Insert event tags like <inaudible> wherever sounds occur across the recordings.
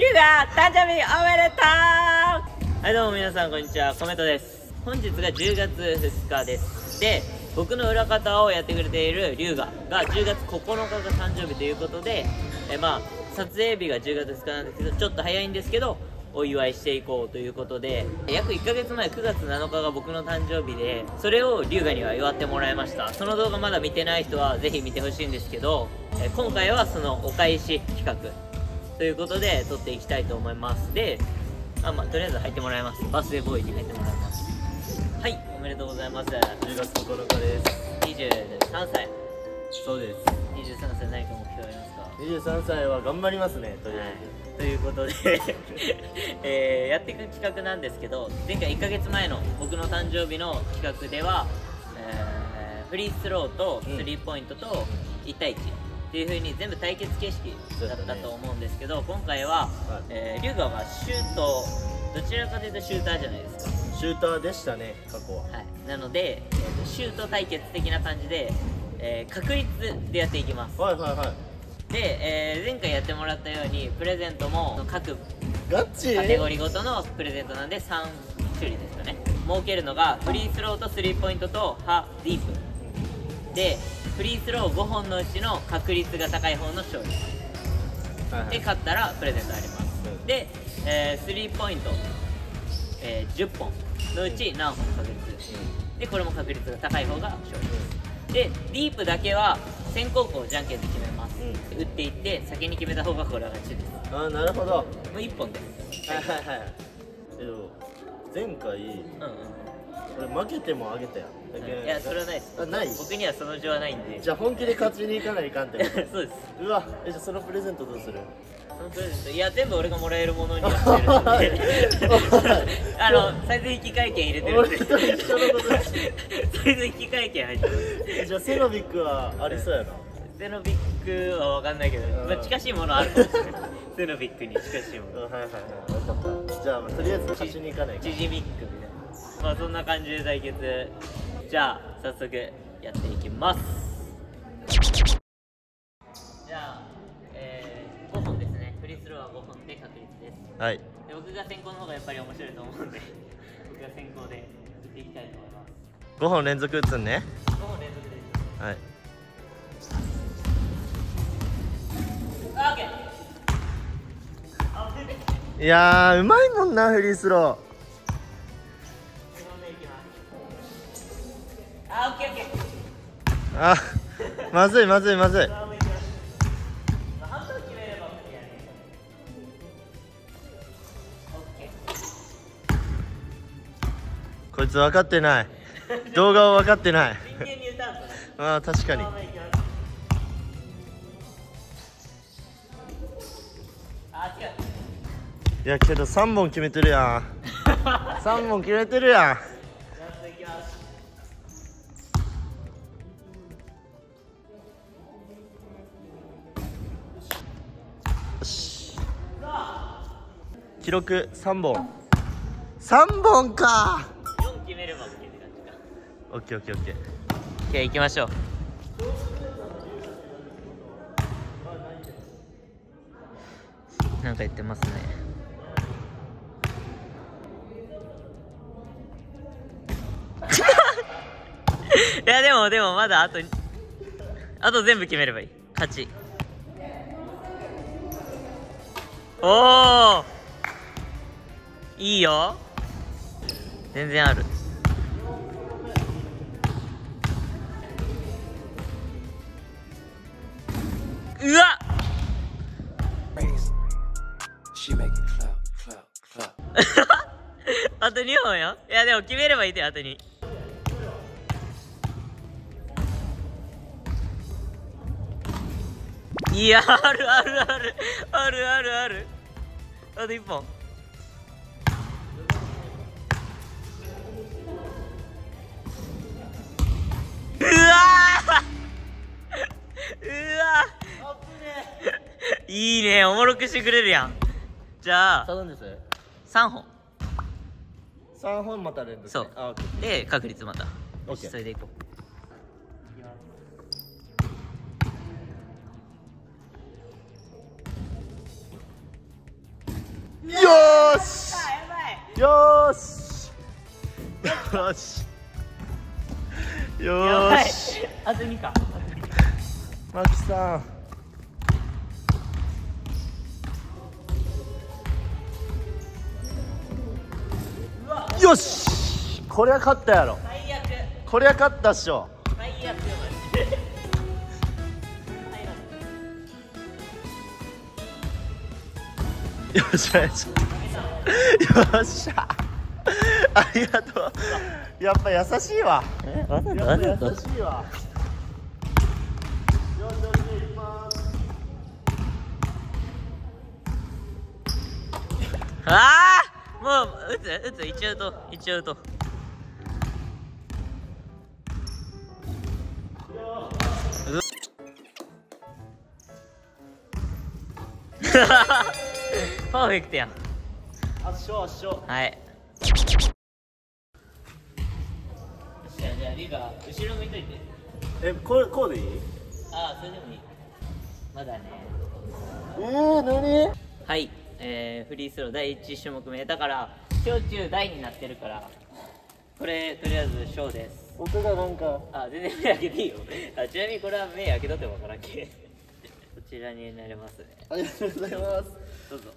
リュウが誕生日おめでとう。はいどうも皆さんこんにちは。コメントです。本日が10月2日です。で僕の裏方をやってくれているリュウガが10月9日が誕生日ということでえまあ撮影日が10月2日なんですけどちょっと早いんですけどお祝いしていこうということで約1ヶ月前9月7日が僕の誕生日でそれを龍河には祝ってもらいました。その動画まだ見てない人はぜひ見てほしいんですけどえ今回はそのお返し企画ということで撮っていきたいと思います。であまあとりあえず入ってもらいます。バースデーボーイに入ってもらいます。はいおめでとうございます。10月9日です。23歳。そうです。23歳何か目標ありますか？23歳は頑張りますねとりあということで、<laughs> えーやっていく企画なんですけど前回1ヶ月前の僕の誕生日の企画では、えーフリースローとスリーポイントと1対1っていう風に全部対決形式だったと思うんですけど、今回は、はい。えー、龍河はシュートどちらかというとシューターじゃないですか。ずシューターでしたね過去は。はい、なので、えーとシュート対決的な感じで、えー確率でやっていきます。はいはいはい。で、えー前回やってもらったようにプレゼントも各カテゴリーごとのプレゼントなんで3種類ですかね。設けるのがフリースローとスリーポイントとハディープでフリースロー5本のうちの確率が高い方の勝利。はいはい。で勝ったらプレゼントあります。うん。で、えースリーポイント、えー10本のうち何本確率。でこれも確率が高い方が勝利です。でディープだけは先行校じゃんけんで決めます、う打っていって先に決めた方がこれは勝ちです。ああなるほど。はもう1本です。いはいはい。けど前回うんうん俺負けてもあげたやん。い。やそれはないです。あない？僕にはその情はないんで。じゃあ本気で勝ちに行かないかんってそうです。うわえじゃあそのプレゼントどうする？そのプレゼント。いや全部俺がもらえるものにはしてるんで。<laughs> あのサイズ引き換え券入れてるんで。俺と一緒のことだサイズ引き換え券入ってますじゃあセノビックはありそうやな。セノビックは分かんないけど、まあ、近しいものあるかもしれない。セノビックに近しいもの。う <laughs> んはいはいはい。分かった。じゃあとりあえず勝ちに行かないか。チヂミックまあそんな感じで対決。じゃあ早速やっていきます。じゃあ、えー、5本ですね。フリースローは5本で確率です。はい。で僕が先行の方がやっぱり面白いと思うんで。<laughs> 僕が先行で打っていきたいと思います。5本連続打つんね。5本連続ですはい。いやーうまいもんなフリースロ自あまずいまずいまずい。こいつ分かってない。動画を分かってない。ああ確かに。いやけど3本決めてるやん。<laughs> 3本決めてるやん記録3本。3本か。4決めれば OK って感じか。オッケーオッケーオッケー。OK 行きましょう。なんか言ってますね。<laughs> いやでもでもまだあとあと全部決めればいい。勝ち。おおいいよ。全然ある。うわ. <laughs> あと2本よ。いやでも決めればいいであと2いやあるあるある。あるあるある。あと1本うわー。うわいいね。おもろくしてくれるやん。じゃあ頼んです3本。3本また連続ねそう。あオッケーで確率また。オッケーそれでいこう。よーし！よーし！<laughs> よーしよーし。あと2かマキさん。よし。こりゃ勝ったやろ。最悪こりゃ勝ったっしょ。最悪マジでよっしゃよっしゃ。よっしゃ。ありがとう。やっぱ優しいわ。えわざとわざ優しいわああもう打つ打つ一アウト一アウトうわ。<laughs> パーフェクトやん。圧勝圧勝。はいリーガー後ろ向いといて。えこれこうでいい？ああそれでもいい。まだね。えー、何？はい、えー、フリースロー第1種目目。だから小中大になってるから。これとりあえず小です。僕がなんか。あ全然目開けていいよ。あちなみにこれは目開けとっても分からんけ。こちらになりますね。ありがとうございます。どうぞ。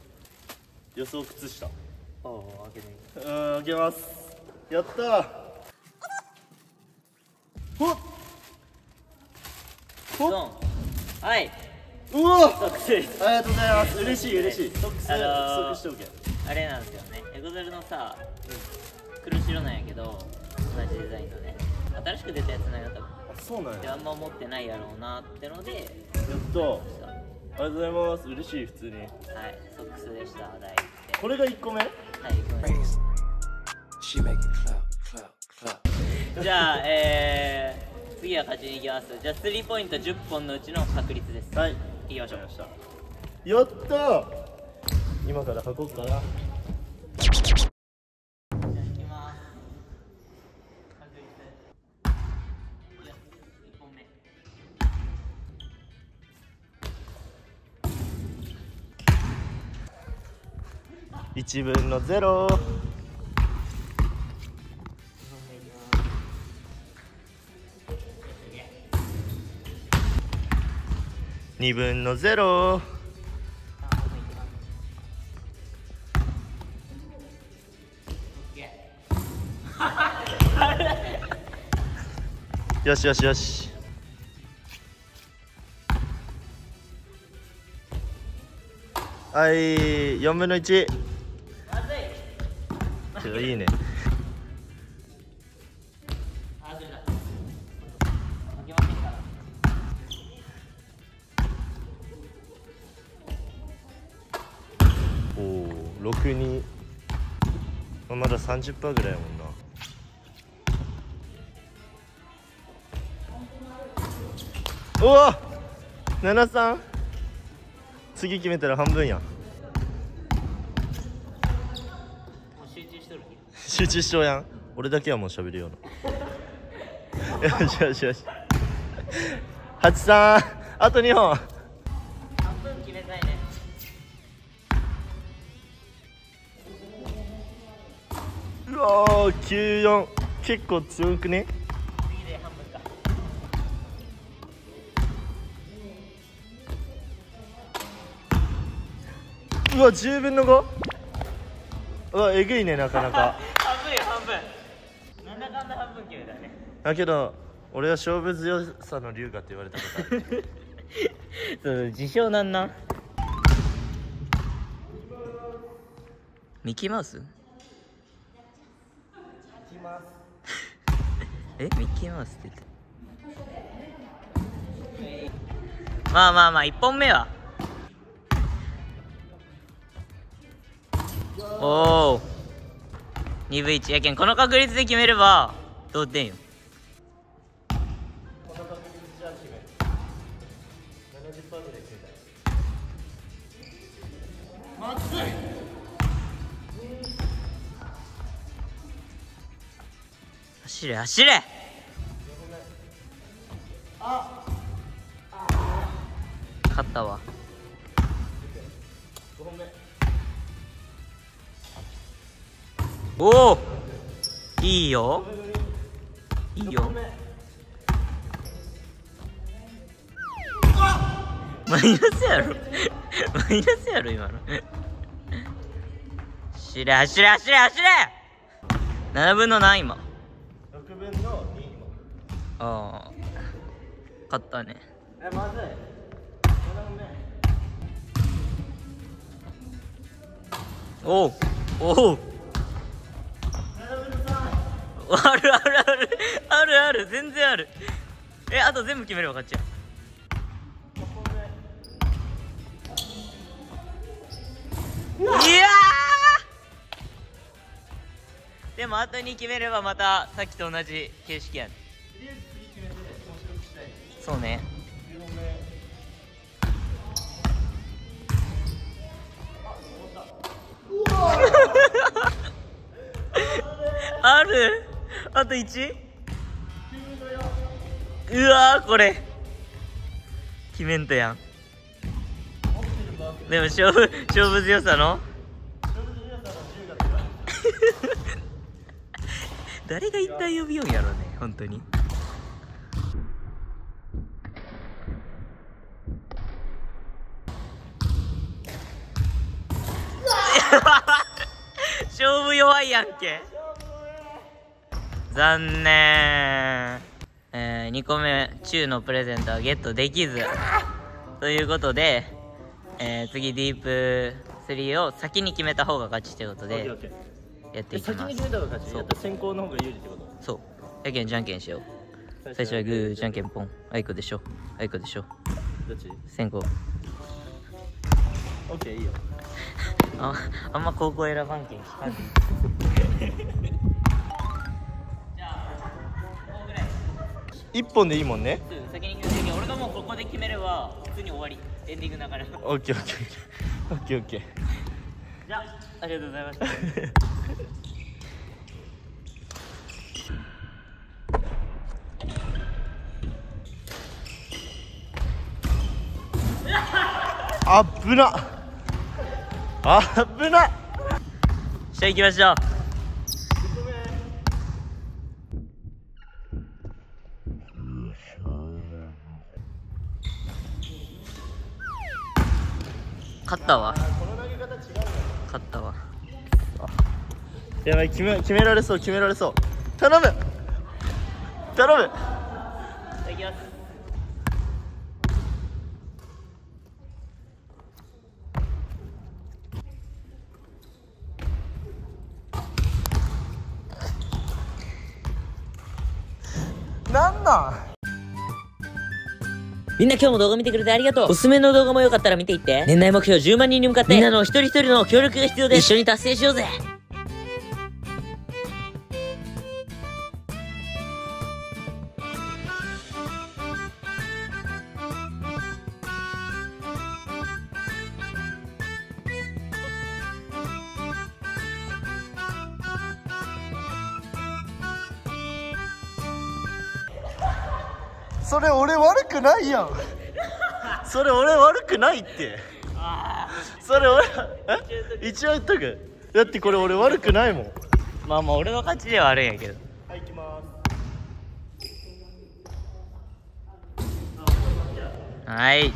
予想靴下。おお開けてみうーん開けます。やったはい。うわ！ソックスですありがとうございます。嬉しい嬉しい。ソックスあしておけ。あれなんですよね。エゴゼルのさ、黒白なんやけど同じデザインのね。新しく出たやつなんや多分あそうなんや。であんま持ってないやろうなってのでやった。はありがとうございます。嬉しい普通に。いソックスでした第一手これが1個目？はいごめん She making clout, clout, clout. じゃあえー、次は勝ちに行きます。じゃあスリーポイント10本のうちの確率です。はい。いきましょう。やったー。今から履こうかな。じゃあ行きます。確率いや1本目。1分の0 2分の0 3本目いきますよしよしよし。はい4分の1まずい。ちょいいね6に。まあまだ30%ぐらいやもんな。うわ73次決めたら半分や。集中しとる。集中しちゃうやん。俺だけはもう喋るような。よしよしよし83あと2本。半分決めたいね。うわー94結構強くね？うわ10分の 5? うわえぐいねなかなか半分よ、半分。なんだかんだ半分決めたね。だけど俺は勝負強さの龍河って言われたことあるそう、自称なんなん？ミッキーマウスえミッキーマウスって言って。まあまあまあ1本目は。おお2分1やけんこの確率で決めれば同点よ走れ走れ。勝ったわ。おおいいよ。いいよ。マイナスやろ。<laughs> マイナスやろ今の。走れ走れ走れ走れ。7分の何今。ああ勝ったね。えまずい。おうおあるあるあるあるある全然ある。えあと全部決めれば勝ちや。いやでもあと2決めればまたさっきと同じ形式やねそうね。<laughs> ある？あと 1? うわーこれ。決めんとやん。でも勝負勝負強さの？<laughs> 誰が一体呼びよんやろね本当に勝負弱いやんけ。残念。えー、2個目中のプレゼントはゲットできず。ということで、えー、次ディープ3を先に決めた方が勝ちということでやってーいきます。先に決めた方が勝ち。そう。やったら先行の方が有利ってこと？そう。やけんじゃんけんしよう。最初はグー。じゃんけんポン。あいこでしょ。あいこでしょ。どっち？先行。オッケーいいよあ <laughs> あんま高校選ばんけん聞かいいじゃあこうぐらい1本でいいもんね。先に決めて俺がもうここで決めれば普通に終わり。エンディング流れるオッケーオッケーオッケー。オッケーじゃあありがとうございましたあっぶなあっぶなじゃあ行きましょう。勝ったわ。勝ったわ。やばい決め決められそう決められそう。頼む。頼むじゃあ行きますなんなん？みんな今日も動画見てくれてありがとう。おすすめの動画もよかったら見ていって。年内目標10万人に向かって、みんなの一人一人の協力が必要です。一緒に達成しようぜ。それ俺悪くないやん。<laughs> それ俺悪くないって。それ俺え？一応言っとく。だってこれ俺悪くないもん。まあまあ俺の勝ちではあるんやけど。はい行きます。はい。